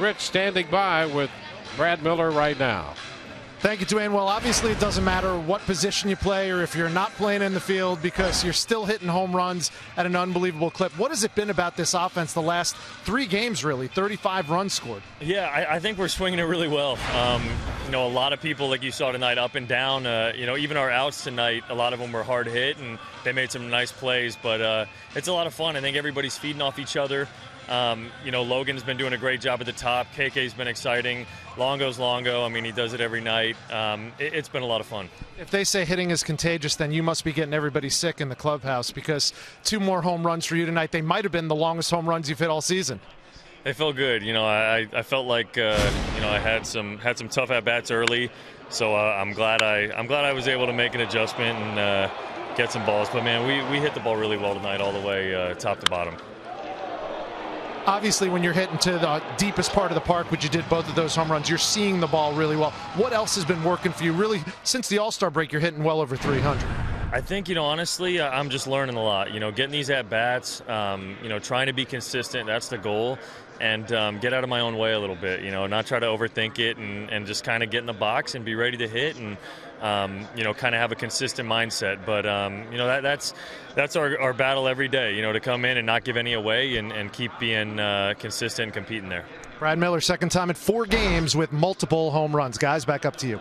Rich standing by with Brad Miller right now. Thank you, Dewayne. Well, obviously, it doesn't matter what position you play or if you're not playing in the field because you're still hitting home runs at an unbelievable clip. What has it been about this offense the last three games, really? 35 runs scored. Yeah, I, I think we're swinging it really well. Um, you know, a lot of people, like you saw tonight, up and down. Uh, you know, even our outs tonight, a lot of them were hard hit and they made some nice plays. But uh, it's a lot of fun. I think everybody's feeding off each other. Um, you know, Logan's been doing a great job at the top. KK's been exciting. Longo's Longo. I mean, he does it every night. Um, it, has been a lot of fun. If they say hitting is contagious, then you must be getting everybody sick in the clubhouse because two more home runs for you tonight. They might have been the longest home runs you've hit all season. They felt good. You know, I, I felt like uh, you know I had some had some tough at bats early, so uh, I'm glad I I'm glad I was able to make an adjustment and uh, get some balls. But man, we, we hit the ball really well tonight, all the way uh, top to bottom obviously when you're hitting to the deepest part of the park, which you did both of those home runs, you're seeing the ball really well. What else has been working for you? Really, since the All-Star break, you're hitting well over 300. I think you know honestly, I'm just learning a lot. You know, getting these at bats, um, you know, trying to be consistent. That's the goal, and um, get out of my own way a little bit. You know, not try to overthink it, and, and just kind of get in the box and be ready to hit, and um, you know, kind of have a consistent mindset. But um, you know, that, that's that's our, our battle every day. You know, to come in and not give any away, and, and keep being uh, consistent and competing there. Brad Miller, second time in four games with multiple home runs. Guys, back up to you.